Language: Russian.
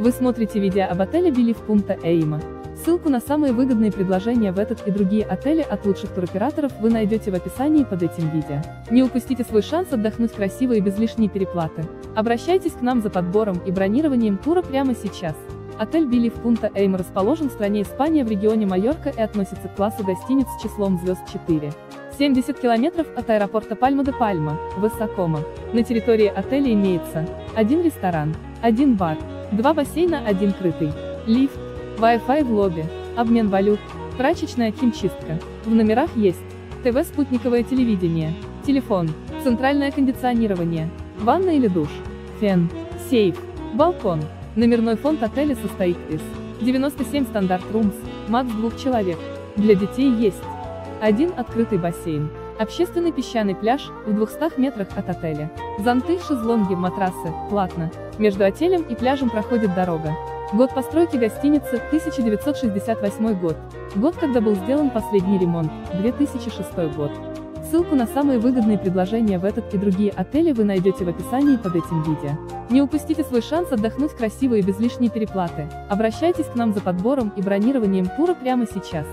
Вы смотрите видео об отеле Белив Пунта Эйма. Ссылку на самые выгодные предложения в этот и другие отели от лучших туроператоров вы найдете в описании под этим видео. Не упустите свой шанс отдохнуть красиво и без лишней переплаты. Обращайтесь к нам за подбором и бронированием тура прямо сейчас. Отель Белив Пунта Эйм расположен в стране Испания в регионе Майорка и относится к классу гостиниц с числом звезд 4. 70 километров от аэропорта Пальма-де-Пальма, Высокома. На территории отеля имеется один ресторан, один бар, два бассейна, один крытый, лифт, Wi-Fi в лобби, обмен валют, прачечная химчистка. В номерах есть ТВ спутниковое телевидение, телефон, центральное кондиционирование, ванна или душ, фен, сейф, балкон. Номерной фонд отеля состоит из 97 стандарт румс, макс двух человек. Для детей есть один открытый бассейн, общественный песчаный пляж в 200 метрах от отеля. Зонты, шезлонги, матрасы, платно. Между отелем и пляжем проходит дорога. Год постройки гостиницы – 1968 год. Год, когда был сделан последний ремонт – 2006 год. Ссылку на самые выгодные предложения в этот и другие отели вы найдете в описании под этим видео. Не упустите свой шанс отдохнуть красиво и без лишней переплаты. Обращайтесь к нам за подбором и бронированием тура прямо сейчас.